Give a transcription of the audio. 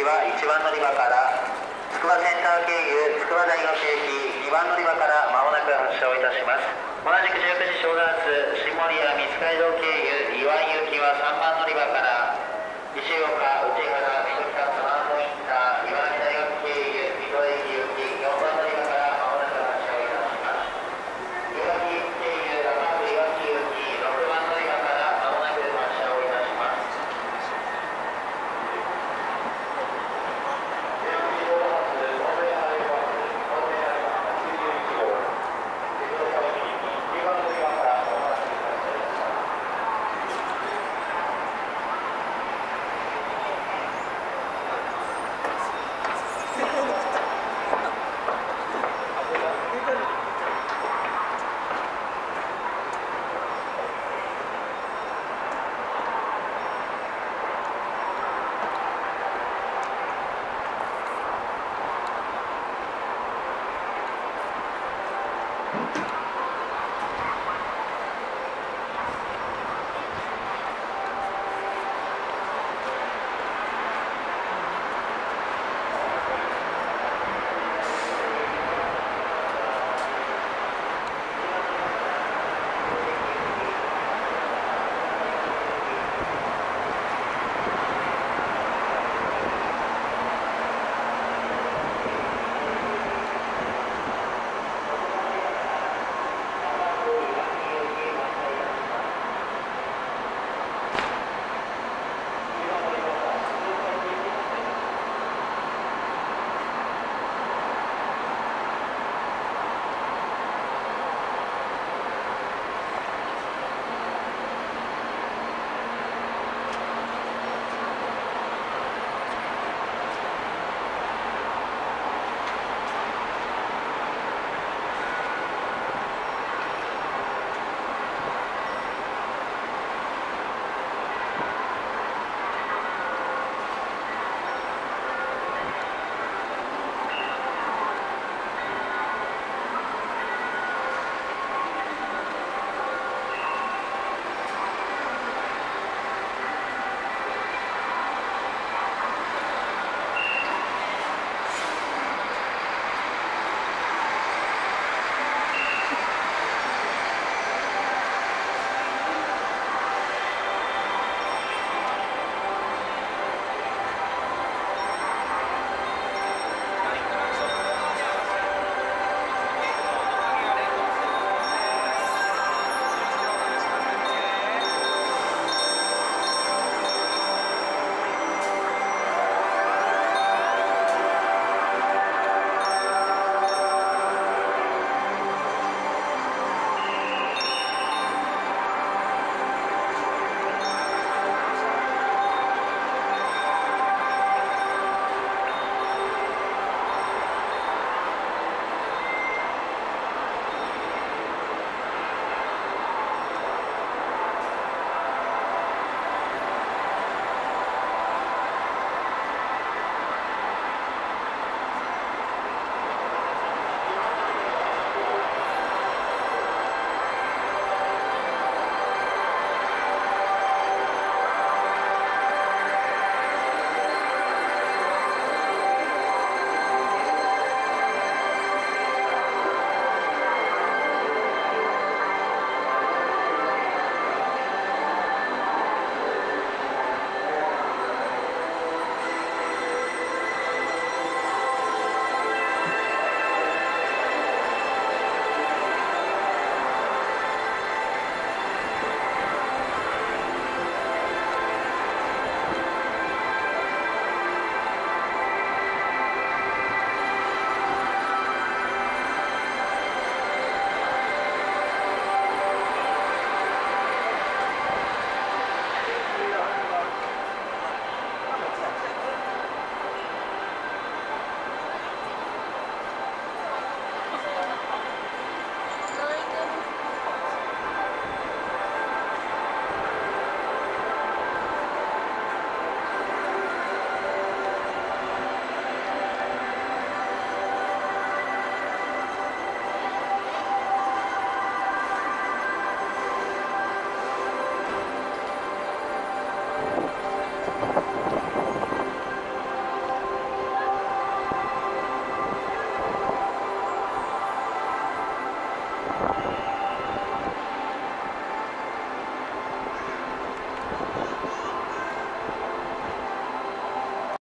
きは1番乗り場から筑波センター経由筑波大学駅2番乗り場からまもなく発車をいたします。同じく19時正月下森や三街道経由岩井行きは3番乗り場から西岡内原